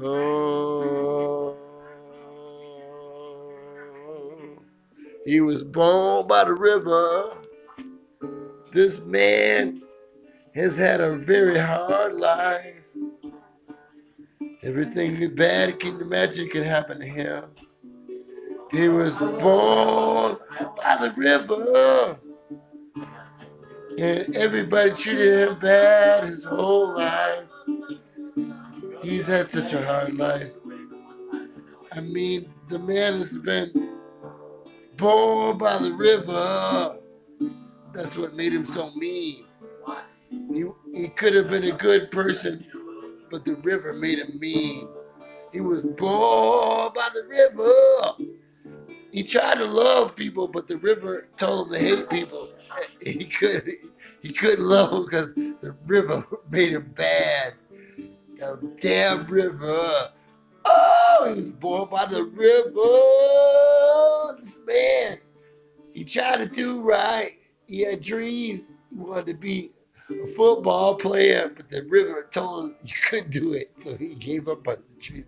Oh, he was born by the river. This man has had a very hard life. Everything bad can imagine can happen to him. He was born by the river. And everybody treated him bad his whole life. He's had such a hard life. I mean, the man has been born by the river. That's what made him so mean. He, he could have been a good person, but the river made him mean. He was born by the river. He tried to love people, but the river told him to hate people. He couldn't. he couldn't love them because the river made him bad. The damn river. Oh, he was born by the river. This man, he tried to do right. He had dreams. He wanted to be a football player, but the river told him you couldn't do it. So he gave up on the dream.